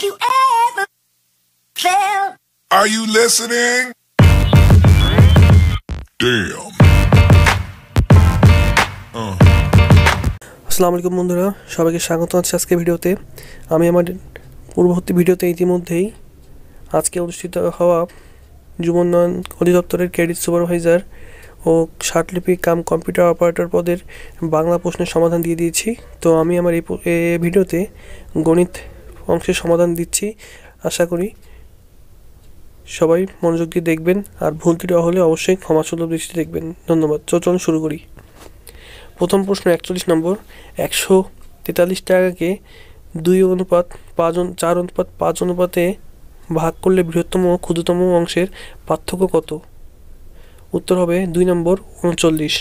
Have you ever felt? Are you listening? Damn. আসসালামু আলাইকুম বন্ধুরা সবাইকে স্বাগত আছে আজকে ভিডিওতে আমি আমার পূর্ববর্তী ভিডিওতে ইতিমধ্যেই আজকে অনুষ্ঠিত হওয়া যুব উন্নয়ন অধিদপ্তরের ক্রেডিট সুপারভাইজার ও শার্টলিপি কাম কম্পিউটার অপারেটর পদের বাংলা প্রশ্নের সমাধান দিয়ে দিয়েছি তো আমি আমার এই ভিডিওতে গণিত অংশের সমাধান দিচ্ছি। আশা করি সবাই মনোযোগ দিয়ে দেখবেন। আর ভুল হলে অবশ্যই ক্ষমাসুলভ দৃষ্টি দেখবেন। ধন্যবাদ। চলুন শুরু করি। প্রথম প্রশ্ন একচল্লিশ নম্বর। একশো তেতাল্লিশ টাকাকে দুই অনুপাত, পাঁচ চার অনুপাত, পাঁচ অনুপাতে ভাগ করলে বৃহত্তম ও ক্ষুদ্রতম অংশের পার্থক্য কত? উত্তর হবে দুই নম্বর, উনচল্লিশ।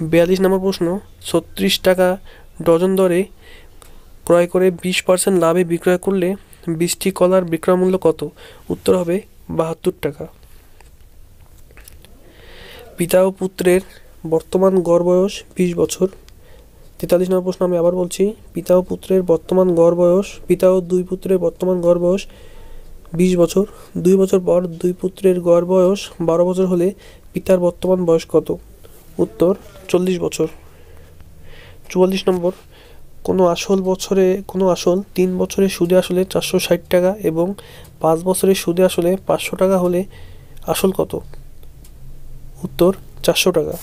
বিয়াল্লিশ নম্বর প্রশ্ন, ছত্রিশ টাকা ডজন দরে ক্রয় করে বিশ পার্সেন্ট লাভে বিক্রয় করলে বিশটি কলার বিক্রয় মূল্য কত? উত্তর হবে বাহাত্তর টাকা। পিতা ও পুত্রের বর্তমান গড় বয়স বিশ বছর। তেতাল্লিশ নম্বর প্রশ্ন আমি আবার বলছি, পিতা ও পুত্রের বর্তমান গড় বয়স, পিতা ও দুই পুত্রের বর্তমান গড় বয়স বিশ বছর। দুই বছর পর দুই পুত্রের গড় বয়স বারো বছর হলে পিতার বর্তমান বয়স কত? উত্তর চল্লিশ বছর। চুয়াল্লিশ নম্বর কোনো আসল বছরে, কোনো আসল তিন বছরের সুদে আসলে চারশো ষাট টাকা এবং পাঁচ বছরের সুদে আসলে পাঁচশো টাকা হলে আসল কত? উত্তর, চারশো টাকা।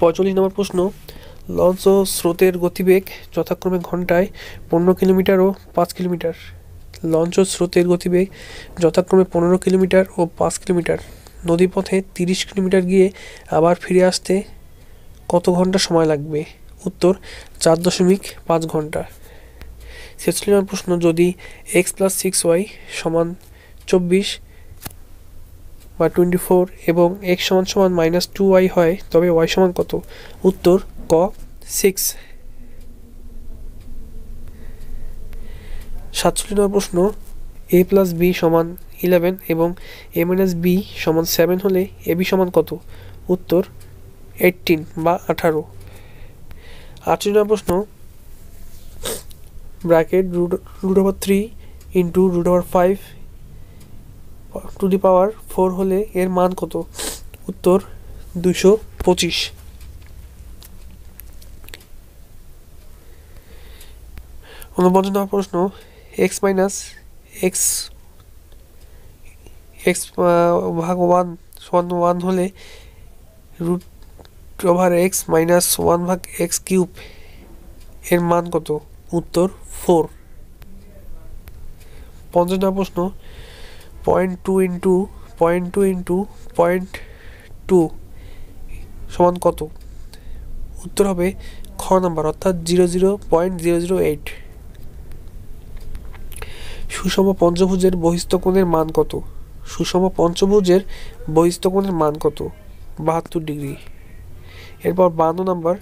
পঁয়তাল্লিশ নম্বর প্রশ্ন, লঞ্চ ও স্রোতের গতিবেগ যথাক্রমে ঘন্টায় পনেরো কিলোমিটার ও পাঁচ কিলোমিটার। লঞ্চ ও স্রোতের গতিবেগ যথাক্রমে পনেরো কিলোমিটার ও পাঁচ কিলোমিটার। নদীপথে তিরিশ কিলোমিটার গিয়ে আবার ফিরে আসতে কত ঘণ্টা সময় লাগবে? উত্তর চার দশমিক পাঁচ ঘণ্টা। ছেচল্লিশ নম্বর প্রশ্ন, যদি এক্স প্লাস সিক্স ওয়াই সমান চব্বিশ বা টোয়েন্টি ফোর এবং এক্স সমান সমান মাইনাস টু ওয়াই হয়, তবে ওয়াই সমান কত? উত্তর ক সিক্স সাতচল্লিশ নম্বর প্রশ্ন এ প্লাস বি সমান ইলেভেন এবং এ মাইনাস বি সমান সেভেন হলে এ বি সমান কত? উত্তর এইটিন বা আঠারো। আটচল্লিশ নম্বর প্রশ্ন bracket root root over three into root over five to the power four হলে এর মান কত? উত্তর দুশো পঁচিশ। উনপঞ্চাশ নম্বর প্রশ্ন এক্স মাইনাস এক্স এক্স ভাগ ওয়ান সমান ওয়ান হলে root over X minus one ভাগ এক্স কিউব এর মান কত? উত্তর ফোর পঞ্চাশ প্রশ্ন point two into point two into point two সমান কত? উত্তর হবে খ নাম্বার অর্থাৎ zero zero point zero zero eight সুষম পঞ্চভুজের বহিস্থ কোণের মান কত? সুষম পঞ্চভুজের বহিস্থ কোণের মান কত? বাহাত্তর ডিগ্রি এরপর বান্ন নাম্বার।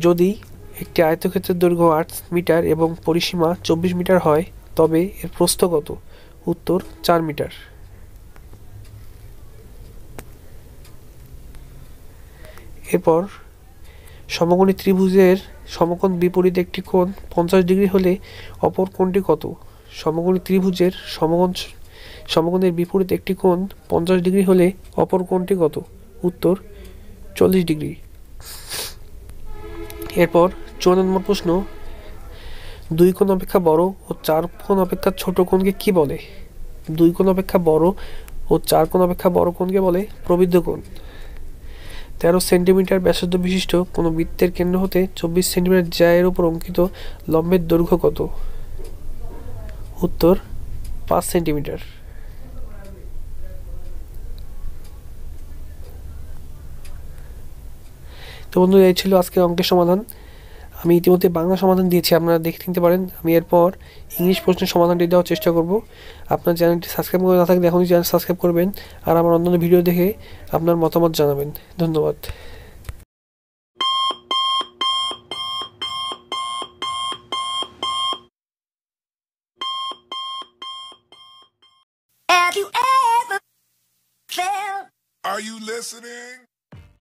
যদি একটি আয়তক্ষেত্রের দৈর্ঘ্য আট মিটার এবং পরিসীমা চব্বিশ মিটার হয়, তবে এর প্রস্থ কত? উত্তর, চার মিটার। এরপর সমকোণী ত্রিভুজের সমকোণ বিপরীত একটি কোণ পঞ্চাশ ডিগ্রি হলে অপর কোণটি কত? সমকোণী ত্রিভুজের সমকোণ সমকোণের বিপরীত একটি কোণ পঞ্চাশ ডিগ্রি হলে অপর কোণটি কত? উত্তর চল্লিশ ডিগ্রি। এরপর চৌদ্দ নম্বর প্রশ্ন, দুই কোণ অপেক্ষা বড় ও চার কোণ অপেক্ষা ছোট কোণকে কি বলে? দুই কোণ অপেক্ষা বড় ও চার কোণ অপেক্ষা বড় কোণকে বলে প্রবৃদ্ধ কোণ। তেরো সেন্টিমিটার ব্যাসার্ধ বিশিষ্ট কোনো বৃত্তের কেন্দ্র হতে চব্বিশ সেন্টিমিটার জায়ের উপর অঙ্কিত লম্বের দৈর্ঘ্য কত? উত্তর, পাঁচ সেন্টিমিটার। তো বন্ধু এই ছিল আজকে অঙ্কের সমাধান আমি ইতিমধ্যে বাংলা সমাধান দিয়েছি আপনারা দেখে নিতে পারেন আমি এরপর ইংলিশ প্রশ্নের সমাধানটি দেওয়ার চেষ্টা করব আপনার চ্যানেলটি সাবস্ক্রাইব করে না থাকলে এখনই চ্যানেল সাবস্ক্রাইব করবেন আর আমার অন্যান্য ভিডিও দেখে আপনার মতামত জানাবেন ধন্যবাদ Have you ever felt? Are you listening?